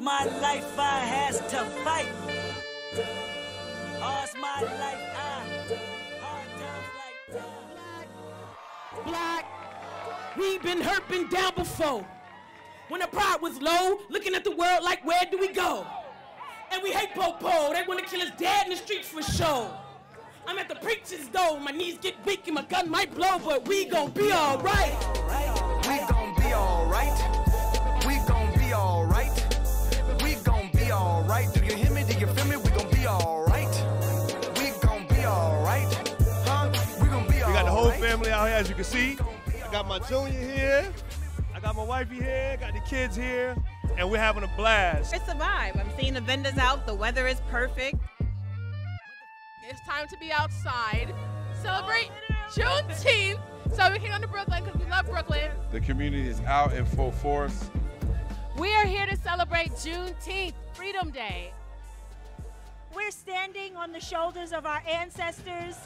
My life I has to fight. All's my life I hard times like. Black, we've been hurt, been down before. When the pride was low, looking at the world like where do we go? And we hate Popo, they wanna kill us dead in the streets for sure. I'm at the preacher's door, my knees get weak and my gun might blow, but we gon' be alright. Family out here, as you can see. I got my junior here. I got my wifey here. Got the kids here, and we're having a blast. It's a vibe. I'm seeing the vendors out. The weather is perfect. It's time to be outside. Celebrate Juneteenth. So we came down to Brooklyn because we love Brooklyn. The community is out in full force. We are here to celebrate Juneteenth, Freedom Day. We're standing on the shoulders of our ancestors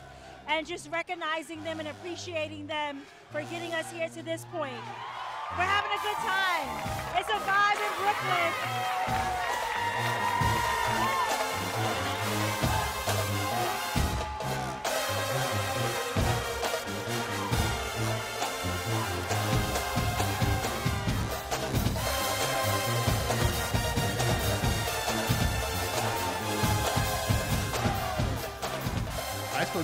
and just recognizing them and appreciating them for getting us here to this point. We're having a good time. It's a vibe in Brooklyn.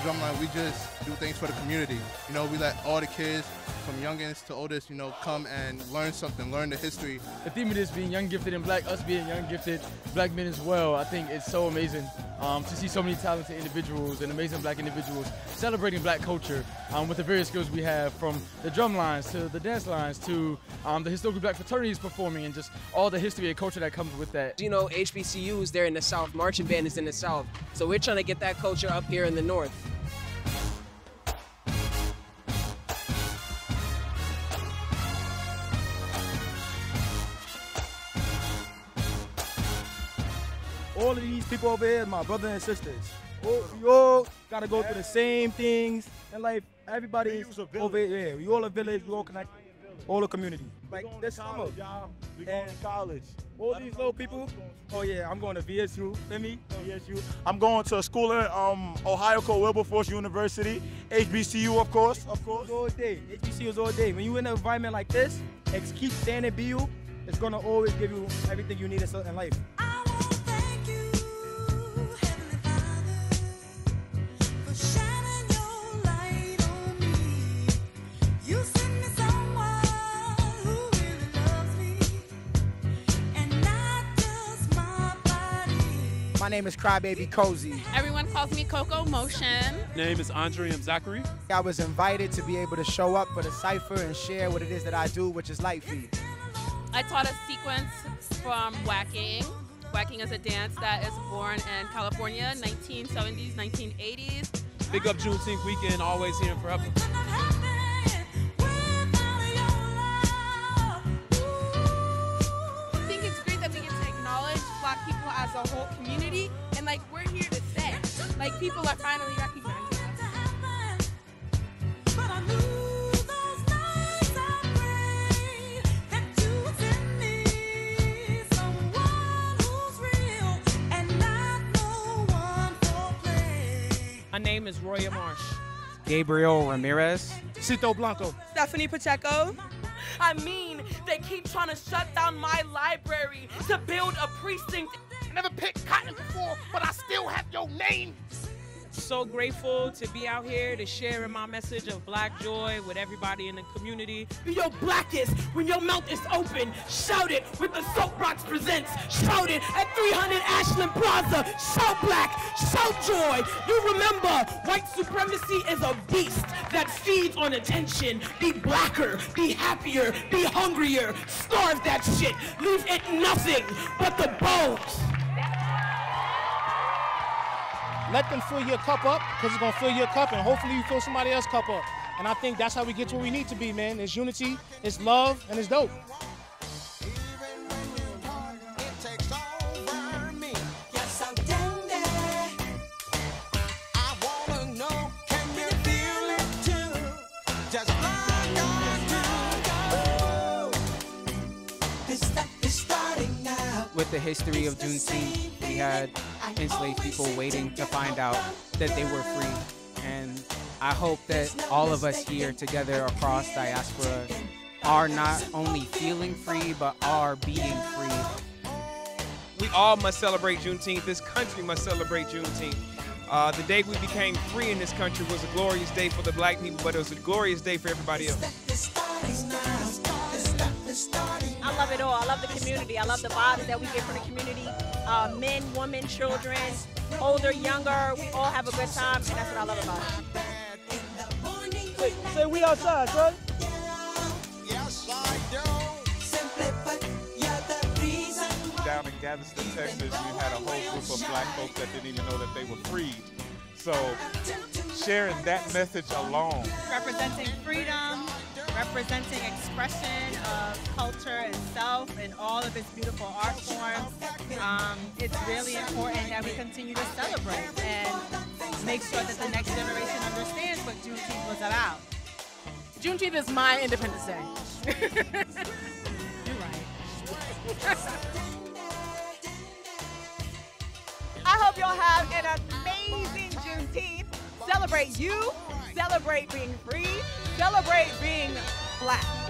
Drumline, we just do things for the community. You know, we let all the kids, from youngest to oldest, you know, come and learn something, learn the history. The theme of this being young, gifted, and black, us being young, gifted, black men as well, I think it's so amazing um, to see so many talented individuals and amazing black individuals celebrating black culture um, with the various skills we have from the drum lines to the dance lines to um, the historical black fraternities performing and just all the history and culture that comes with that. You know, HBCUs, they're in the South, marching band is in the South. So we're trying to get that culture up here in the North. All of these people over here, my brothers and sisters. All, we all gotta go through the same things in life. Everybody is over here. We all a village. We all connect. All a community. Like this summer, We going to college. all these little people. Oh yeah, I'm going to VSU. Feel me? VSU. I'm going to a school in um, Ohio called Wilberforce University. HBCU, of course, of course. All day. HBCU is all day. When you in an environment like this, keep standing be you, it's gonna always give you everything you need in life. My name is Crybaby Cozy. Everyone calls me Coco Motion. Name is Andre M. Zachary. I was invited to be able to show up for the cipher and share what it is that I do, which is lite feet. I taught a sequence from whacking. Whacking is a dance that is born in California, 1970s, 1980s. Big up Juneteenth weekend, always here and forever. As a whole community and like we're here to stay. Like people are finally recognizing us. My name is Roya Marsh. Gabriel Ramirez. Cito Blanco. Stephanie Pacheco. I mean, they keep trying to shut down my library to build a precinct. Never picked cotton before, but I still have your name. So grateful to be out here to share in my message of black joy with everybody in the community. Be your blackest when your mouth is open. Shout it with the Soapbox Presents. Shout it at 300 Ashland Plaza. Shout black, shout joy. You remember, white supremacy is a beast that feeds on attention. Be blacker, be happier, be hungrier. Starve that shit. Leave it nothing but the bones. Let them fill your cup up, because it's gonna fill your cup, and hopefully you fill somebody else's cup up. And I think that's how we get to where we need to be, man. It's unity, it's love, and it's dope. With the history of Juneteenth, we had enslaved people waiting to find out that they were free. And I hope that all of us here together across diaspora are not only feeling free, but are being free. We all must celebrate Juneteenth. This country must celebrate Juneteenth. Uh, the day we became free in this country was a glorious day for the black people, but it was a glorious day for everybody else. I love it all. I love the community. I love the vibes that we get from the community. Uh, men, women, children, older, younger. We all have a good time, and that's what I love about it. Say, say we outside, son. Down in Galveston, Texas, we had a whole group of black folks that didn't even know that they were freed. So sharing that message alone. Representing freedom, representing expression of culture and self and all of its beautiful art forms. Um, it's really important that we continue to celebrate and make sure that the next generation understands what Juneteenth was about. Juneteenth is my Independence Day. You're right. I hope y'all have an amazing Juneteenth. Celebrate you, celebrate being free, celebrate being black.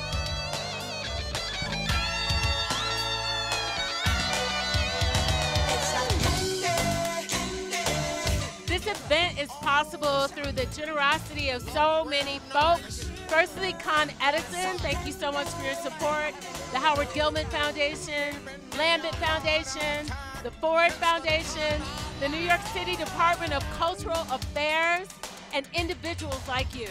This event is possible through the generosity of so many folks. Firstly, Con Edison, thank you so much for your support. The Howard Gilman Foundation, Lambent Foundation, the Ford Foundation, the New York City Department of Cultural Affairs, and individuals like you.